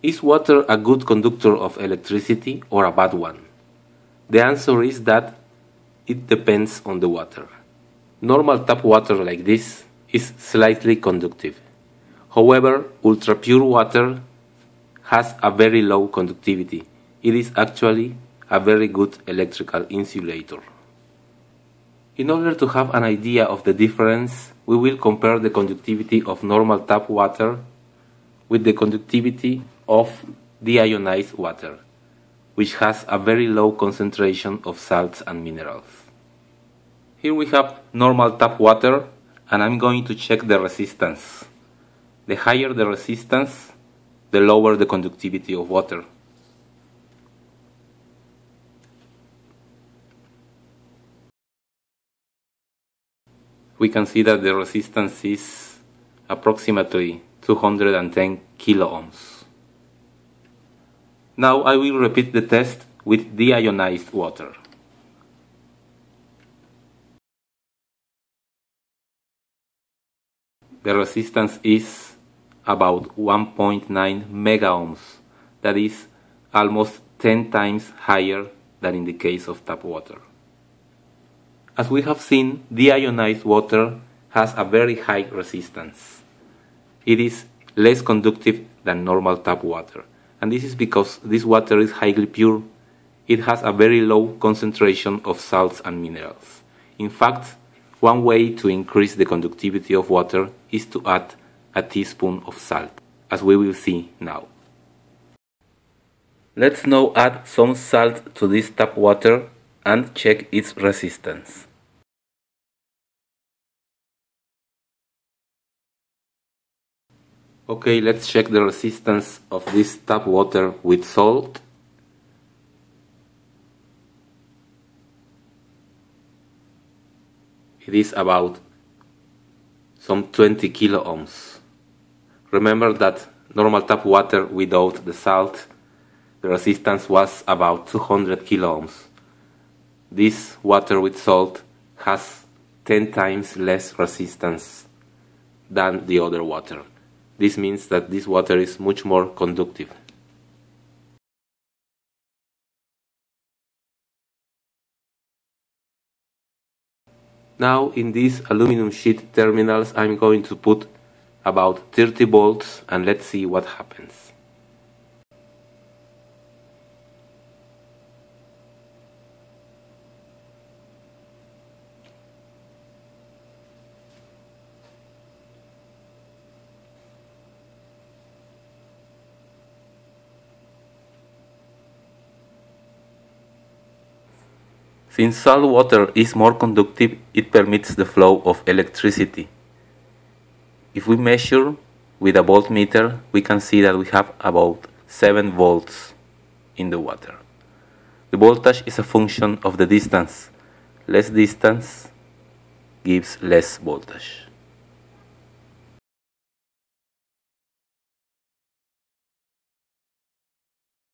Is water a good conductor of electricity or a bad one? The answer is that it depends on the water. Normal tap water like this is slightly conductive. However, ultra pure water has a very low conductivity. It is actually a very good electrical insulator. In order to have an idea of the difference, we will compare the conductivity of normal tap water with the conductivity of deionized water, which has a very low concentration of salts and minerals. Here we have normal tap water and I'm going to check the resistance. The higher the resistance, the lower the conductivity of water. We can see that the resistance is approximately 210 kilo ohms. Now I will repeat the test with deionized water. The resistance is about 1.9 mega ohms, that is almost 10 times higher than in the case of tap water. As we have seen, deionized water has a very high resistance. It is less conductive than normal tap water. And this is because this water is highly pure. It has a very low concentration of salts and minerals. In fact, one way to increase the conductivity of water is to add a teaspoon of salt, as we will see now. Let's now add some salt to this tap water and check its resistance. Okay, let's check the resistance of this tap water with salt. It is about some 20 kilo ohms. Remember that normal tap water without the salt, the resistance was about 200 kilo ohms. This water with salt has 10 times less resistance than the other water. This means that this water is much more conductive. Now in these aluminum sheet terminals I'm going to put about 30 volts and let's see what happens. Since salt water is more conductive, it permits the flow of electricity. If we measure with a voltmeter, we can see that we have about 7 volts in the water. The voltage is a function of the distance. Less distance gives less voltage.